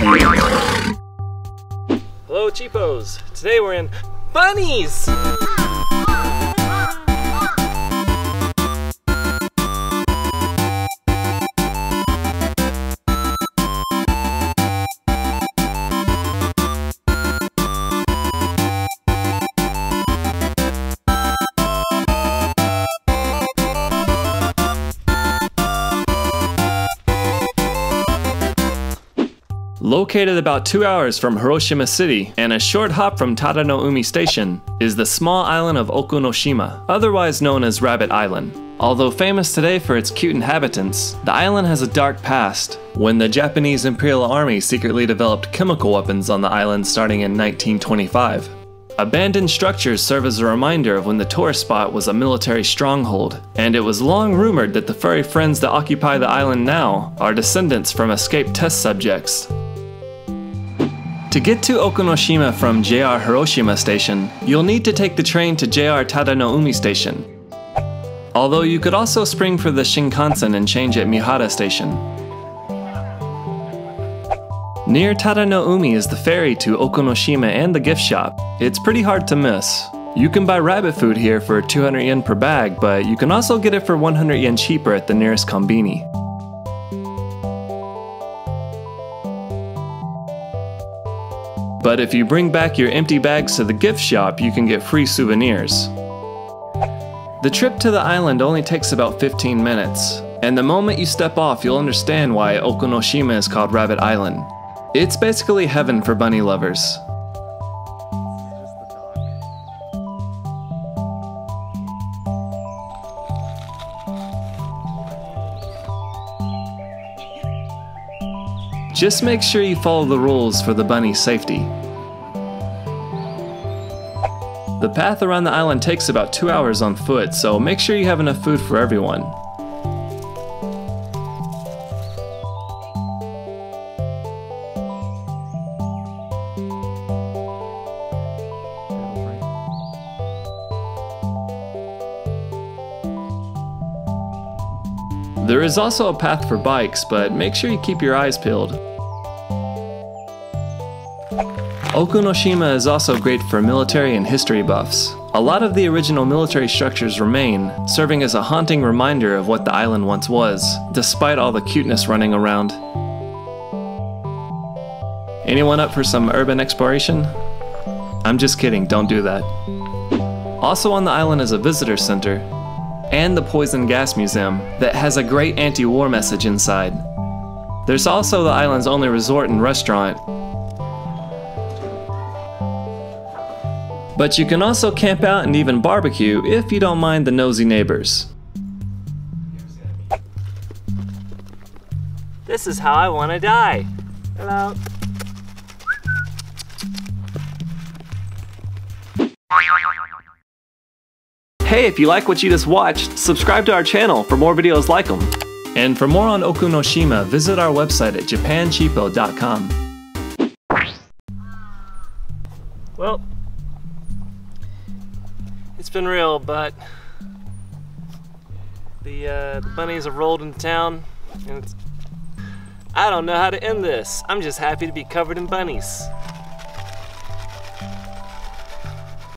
Hello, cheapos. Today we're in bunnies. Located about two hours from Hiroshima City and a short hop from Tadanoumi Station is the small island of Okunoshima, otherwise known as Rabbit Island. Although famous today for its cute inhabitants, the island has a dark past when the Japanese Imperial Army secretly developed chemical weapons on the island starting in 1925. Abandoned structures serve as a reminder of when the tourist spot was a military stronghold, and it was long rumored that the furry friends that occupy the island now are descendants from escaped test subjects to get to Okunoshima from JR Hiroshima Station, you'll need to take the train to JR Tadanoumi Station. Although you could also spring for the Shinkansen and change at Mihara Station. Near Tadanoumi is the ferry to Okunoshima and the gift shop. It's pretty hard to miss. You can buy rabbit food here for 200 yen per bag, but you can also get it for 100 yen cheaper at the nearest konbini. But if you bring back your empty bags to the gift shop, you can get free souvenirs. The trip to the island only takes about 15 minutes, and the moment you step off, you'll understand why Okunoshima is called Rabbit Island. It's basically heaven for bunny lovers. Just make sure you follow the rules for the bunny's safety. The path around the island takes about two hours on foot, so make sure you have enough food for everyone. There is also a path for bikes, but make sure you keep your eyes peeled. Okunoshima is also great for military and history buffs. A lot of the original military structures remain, serving as a haunting reminder of what the island once was, despite all the cuteness running around. Anyone up for some urban exploration? I'm just kidding, don't do that. Also on the island is a visitor center, and the Poison Gas Museum that has a great anti-war message inside. There's also the island's only resort and restaurant. But you can also camp out and even barbecue if you don't mind the nosy neighbors. This is how I want to die. Hello. Hey, if you like what you just watched, subscribe to our channel for more videos like them. And for more on Okunoshima, visit our website at japancheapo.com. Well, it's been real, but the, uh, the bunnies have rolled into town, and I don't know how to end this. I'm just happy to be covered in bunnies.